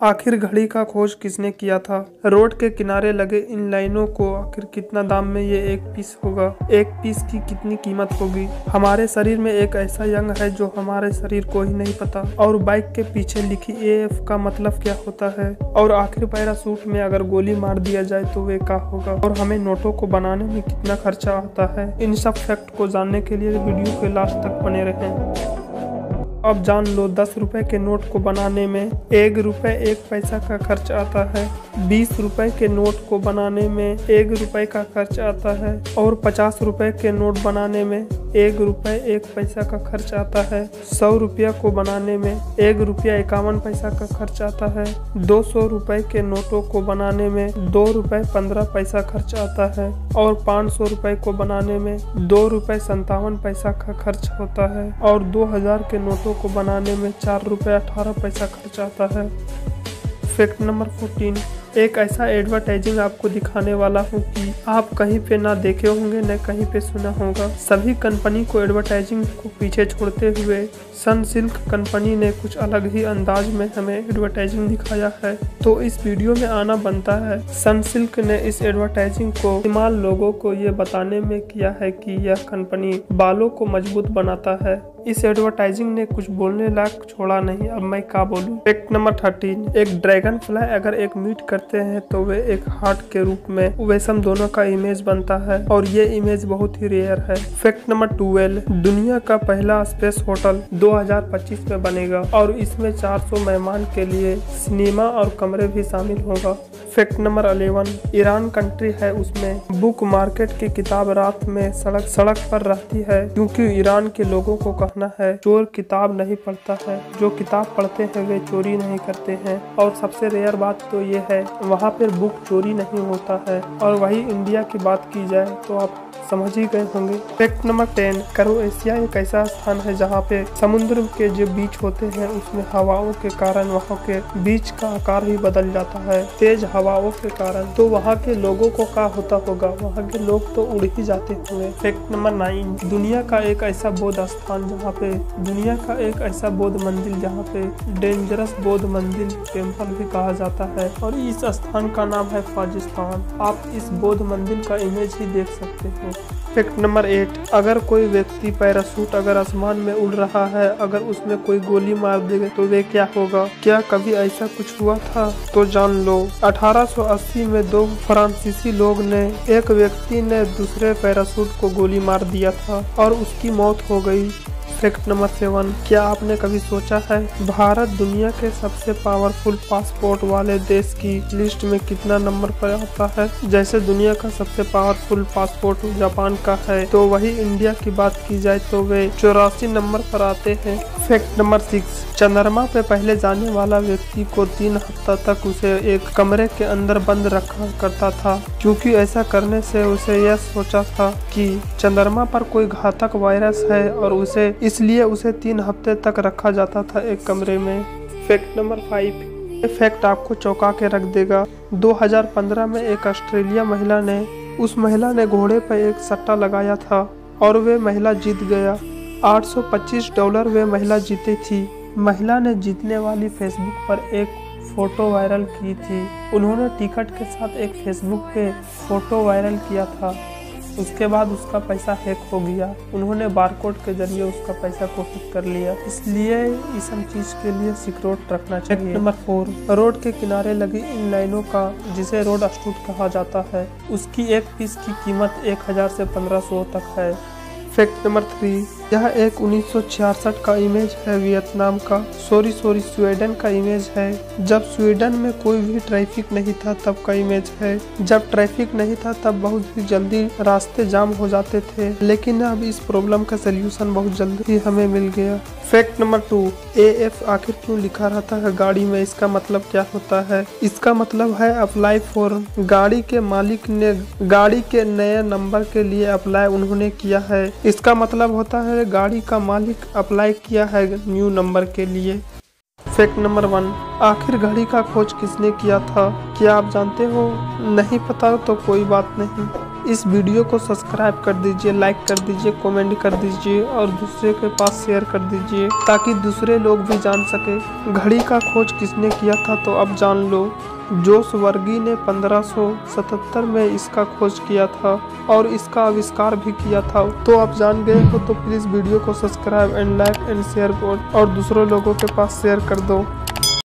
आखिर घड़ी का खोज किसने किया था? रोड के किनारे लगे इन लाइनों को आखिर कितना दाम में ये एक पीस होगा? एक पीस की कितनी कीमत होगी? हमारे शरीर में एक ऐसा यंग है जो हमारे शरीर को ही नहीं पता। और बाइक के पीछे लिखी ए एफ़ का मतलब क्या होता है? और आखिर पैरासूट में अगर गोली मार दिया जाए तो वे क्या होगा? और हमें नोटों को बनाने में कितना खर्चा आता है? इन सब फैक्ट को जानने के लिए वीडियो के लास्ट तक बने रहें। अब जान लो, दस रुपए के नोट को बनाने में एक रुपए एक पैसा का खर्च आता है। बीस रुपए के नोट को बनाने में एक रुपए का खर्च आता है और पचास रुपए के नोट बनाने में एक रुपए एक पैसा का खर्च आता है। सौ रुपया को बनाने में एक रुपया इक्यावन पैसा का खर्च आता है। दो सौ रुपए के नोटों को बनाने में दो रुपए पंद्रह पैसा खर्च आता है और पाँच सौ रुपए को बनाने में दो रुपए संतावन पैसा का खर्च होता है और दो हज़ार के नोटों को बनाने में चार रुपए, अठारह पैसा खर्च आता है। फैक्ट नंबर फोर्टीन एक ऐसा एडवर्टाइजिंग आपको दिखाने वाला हूँ कि आप कहीं पे ना देखे होंगे, न कहीं पे सुना होगा। सभी कंपनी को एडवर्टाइजिंग को पीछे छोड़ते हुए सन सिल्क कंपनी ने कुछ अलग ही अंदाज में हमें एडवर्टाइजिंग दिखाया है। तो इस वीडियो में आना बनता है। सन सिल्क ने इस एडवर्टाइजिंग को इस्तेमाल लोगों को ये बताने में किया है कि यह कंपनी बालों को मज़बूत बनाता है। इस एडवर्टाइजिंग ने कुछ बोलने लायक छोड़ा नहीं। अब मैं क्या बोलूँ? फैक्ट नंबर थर्टीन एक ड्रैगन फ्लाई अगर एक मीट करते हैं तो वे एक हार्ट के रूप में वैसम दोनों का इमेज बनता है और ये इमेज बहुत ही रेयर है। फैक्ट नंबर ट्वेल्व दुनिया का पहला स्पेस होटल 2025 में बनेगा और इसमें 400 मेहमान के लिए सिनेमा और कमरे भी शामिल होगा। Fact number eleven Iran country है उसमें बुक मार्केट की किताब रात में सड़क सड़क पर रहती है क्योंकि ईरान के लोगों को कहना है। चोर किताब नहीं पढ़ता है। जो किताब पढ़ते हैं, वे चोरी नहीं करते हैं। और सबसे रेयर बात तो ये है, वहाँ पर बुक चोरी नहीं होता है। और वही इंडिया की बात की जाए तो आप समझ ही गए होंगे। फैक्ट नंबर टेन, करो एशिया एक ऐसा स्थान है जहाँ पे समुद्र के जो बीच होते हैं, उसमें हवाओं के कारण वहाँ के बीच का आकार ही बदल जाता है, तेज हवाओं के कारण। तो वहाँ के लोगों को क्या होता होगा? वहाँ के लोग तो उड़ ही जाते होंगे। फैक्ट नंबर नाइन, दुनिया का एक ऐसा बौद्ध स्थान जहाँ पे, दुनिया का एक ऐसा बौद्ध मंदिर जहाँ पे डेंजरस बौद्ध मंदिर टेंपल भी कहा जाता है। और इस स्थान का नाम है फाजिस्तान। आप इस बौद्ध मंदिर का इमेज ही देख सकते हो। फैक्ट नंबर एट अगर कोई व्यक्ति पैराशूट अगर आसमान में उड़ रहा है, अगर उसमें कोई गोली मार देगा तो वे क्या होगा? क्या कभी ऐसा कुछ हुआ था? तो जान लो। 1880 में दो फ्रांसीसी लोग ने, एक व्यक्ति ने दूसरे पैराशूट को गोली मार दिया था और उसकी मौत हो गई। फैक्ट नंबर सेवन क्या आपने कभी सोचा है भारत दुनिया के सबसे पावरफुल पासपोर्ट वाले देश की लिस्ट में कितना नंबर पर आता है? जैसे दुनिया का सबसे पावरफुल पासपोर्ट जापान का है तो वही इंडिया की बात की जाए तो वे चौरासी नंबर पर आते हैं। फैक्ट नंबर सिक्स चंद्रमा पे पहले जाने वाला व्यक्ति को तीन हफ़्ता तक उसे एक कमरे के अंदर बंद रखा करता था, क्योंकि ऐसा करने से उसे यह सोचा था कि चंद्रमा पर कोई घातक वायरस है और उसे इसलिए उसे तीन हफ़्ते तक रखा जाता था एक कमरे में। फैक्ट नंबर फाइव ये फैक्ट आपको चौंका के रख देगा। 2015 में एक ऑस्ट्रेलिया महिला ने, उस महिला ने घोड़े पर एक सट्टा लगाया था और वे महिला जीत गया। 825 डॉलर वे महिला जीती थी। महिला ने जीतने वाली फेसबुक पर एक फ़ोटो वायरल की थी। उन्होंने टिकट के साथ एक फेसबुक पे फ़ोटो वायरल किया था। उसके बाद उसका पैसा हैक हो गया। उन्होंने बारकोड के ज़रिए उसका पैसा को हैक कर लिया। इसलिए इस हम चीज़ के लिए सिक्योर रखना चाहिए। नंबर फोर रोड के किनारे लगी इन लाइनों का जिसे रोड स्टूट कहा जाता है उसकी एक पीस की कीमत एक हज़ार से पंद्रह सौ तक है। फैक्ट नंबर थ्री यह एक 1966 का इमेज है, वियतनाम का। सॉरी सॉरी स्वीडन का इमेज है। जब स्वीडन में कोई भी ट्रैफ़िक नहीं था, तब का इमेज है। जब ट्रैफ़िक नहीं था, तब बहुत ही जल्दी रास्ते जाम हो जाते थे। लेकिन अब इस प्रॉब्लम का सोल्यूशन बहुत जल्दी हमें मिल गया। Fact number two A F आखिर क्यों लिखा रहता है गाड़ी में? इसका मतलब क्या होता है? इसका मतलब है अप्लाई फॉर गाड़ी के मालिक ने, गाड़ी के नए नंबर के लिए अप्लाई उन्होंने किया है। इसका मतलब होता है गाड़ी का मालिक अप्लाई किया है न्यू नंबर के लिए। फैक्ट नंबर वन आखिर गाड़ी का खोज किसने किया था? क्या आप जानते हो? नहीं पता तो कोई बात नहीं। इस वीडियो को सब्सक्राइब कर दीजिए लाइक कर दीजिए कमेंट कर दीजिए और दूसरे के पास शेयर कर दीजिए ताकि दूसरे लोग भी जान सके घड़ी का खोज किसने किया था तो अब जान लो। जोस वर्गी ने 1577 में इसका खोज किया था और इसका आविष्कार भी किया था। तो आप जान गए हो तो प्लीज़ वीडियो को subscribe and like and share और दूसरों लोगों के पास शेयर कर दो।